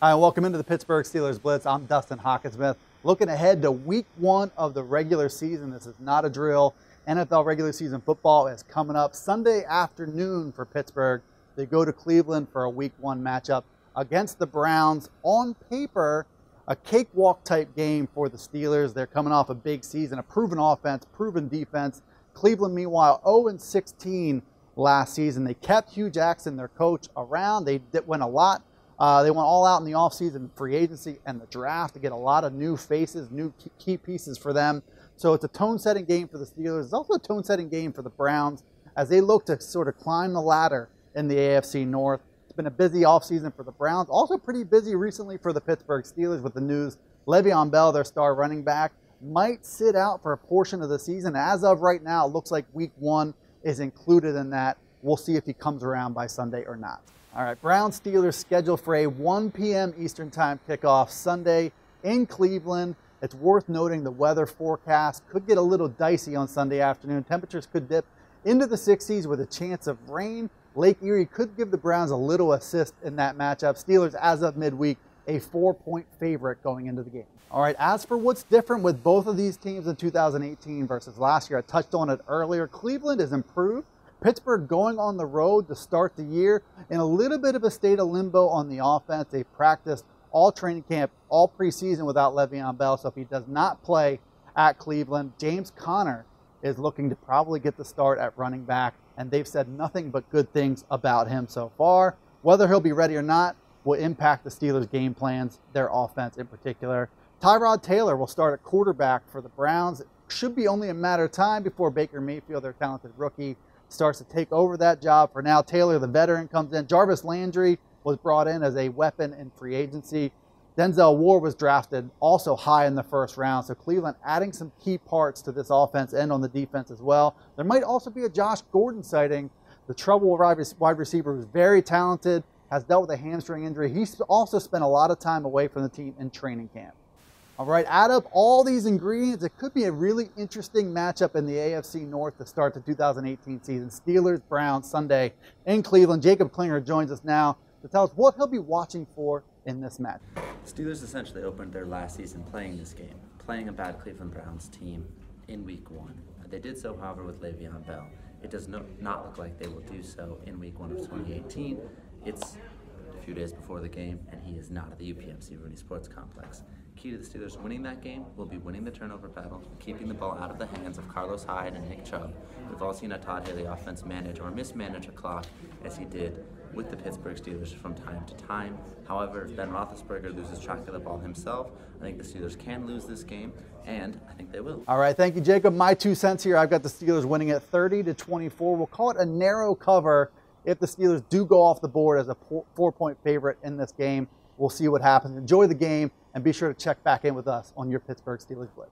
Hi, and welcome into the Pittsburgh Steelers Blitz. I'm Dustin Hockensmith. Looking ahead to week one of the regular season. This is not a drill. NFL regular season football is coming up Sunday afternoon for Pittsburgh. They go to Cleveland for a week one matchup against the Browns. On paper, a cakewalk type game for the Steelers. They're coming off a big season, a proven offense, proven defense. Cleveland, meanwhile, 0 16 last season. They kept Hue Jackson, their coach, around. They went a lot uh, they went all out in the offseason, free agency, and the draft to get a lot of new faces, new key pieces for them. So it's a tone setting game for the Steelers. It's also a tone setting game for the Browns as they look to sort of climb the ladder in the AFC North. It's been a busy offseason for the Browns, also pretty busy recently for the Pittsburgh Steelers with the news Le'Veon Bell, their star running back, might sit out for a portion of the season. As of right now, looks like week one is included in that. We'll see if he comes around by Sunday or not. All right, Brown Steelers scheduled for a 1 p.m. Eastern Time kickoff Sunday in Cleveland. It's worth noting the weather forecast could get a little dicey on Sunday afternoon. Temperatures could dip into the 60s with a chance of rain. Lake Erie could give the Browns a little assist in that matchup. Steelers, as of midweek, a four point favorite going into the game. All right, as for what's different with both of these teams in 2018 versus last year, I touched on it earlier. Cleveland has improved. Pittsburgh going on the road to start the year in a little bit of a state of limbo on the offense. They practiced all training camp, all preseason without Le'Veon Bell. So if he does not play at Cleveland, James Conner is looking to probably get the start at running back. And they've said nothing but good things about him so far. Whether he'll be ready or not will impact the Steelers' game plans, their offense in particular. Tyrod Taylor will start at quarterback for the Browns. It should be only a matter of time before Baker Mayfield, their talented rookie, starts to take over that job. For now, Taylor, the veteran, comes in. Jarvis Landry was brought in as a weapon in free agency. Denzel Ward was drafted also high in the first round. So Cleveland adding some key parts to this offense and on the defense as well. There might also be a Josh Gordon sighting. The trouble wide receiver who's very talented, has dealt with a hamstring injury. He's also spent a lot of time away from the team in training camp. All right, add up all these ingredients. It could be a really interesting matchup in the AFC North to start the 2018 season. Steelers, Browns, Sunday in Cleveland. Jacob Klinger joins us now to tell us what he'll be watching for in this match. Steelers essentially opened their last season playing this game, playing a bad Cleveland Browns team in week one. They did so, however, with Le'Veon Bell. It does no, not look like they will do so in week one of 2018. It's few days before the game, and he is not at the UPMC Rooney Sports Complex. Key to the Steelers winning that game will be winning the turnover battle, keeping the ball out of the hands of Carlos Hyde and Nick Chubb. We've all seen a Todd Haley offense manage or mismanage a clock as he did with the Pittsburgh Steelers from time to time. However, if Ben Roethlisberger loses track of the ball himself, I think the Steelers can lose this game, and I think they will. All right, thank you, Jacob. My two cents here. I've got the Steelers winning at 30 to 24. We'll call it a narrow cover if the Steelers do go off the board as a four-point favorite in this game. We'll see what happens. Enjoy the game and be sure to check back in with us on your Pittsburgh Steelers Blitz.